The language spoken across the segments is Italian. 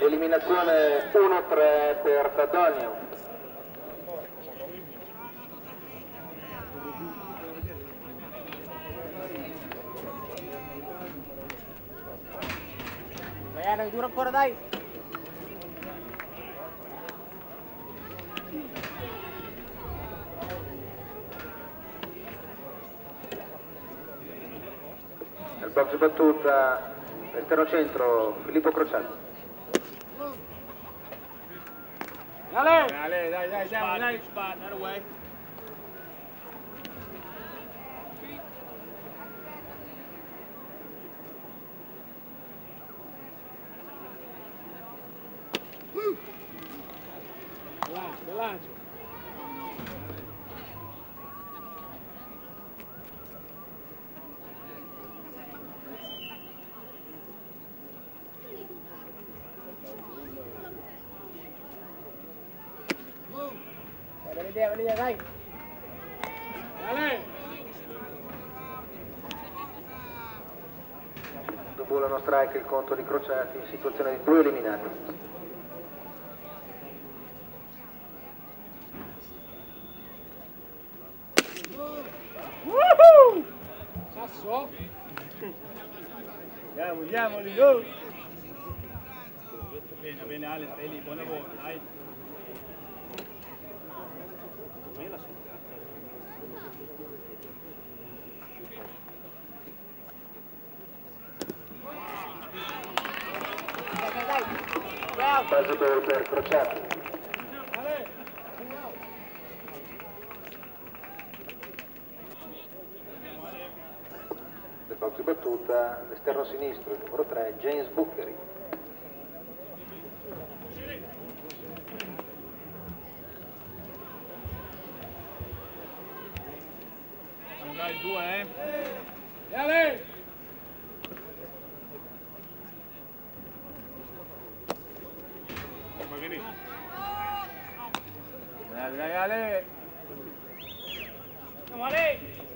Eliminazione 1-3 per Tatonio. Dai, duro ancora, dai. Nel box battuta, esterno centro, Filippo Crociati. Dale. Dale, dai, dai, dai, dai. Away. Relax, relax. Dai. Dopo la strike il conto di Crociati in situazione di due eliminati. Sasso. Andiamo, andiamo, di go. Bene, bene Ale, stai lì, buon lavoro, dai. Dai, dai, dai. Bravo. Base ball per Crociati. Box battuta, l'esterno sinistro, il numero 3, James Buccheri. Dai, due, eh. Dale. Come vieni? Dale, dai, dale. Come Ale.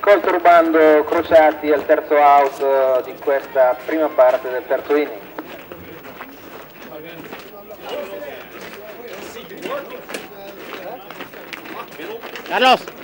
Colto rubando Crociati al terzo out eh, di questa prima parte del terzo inning. Carlos.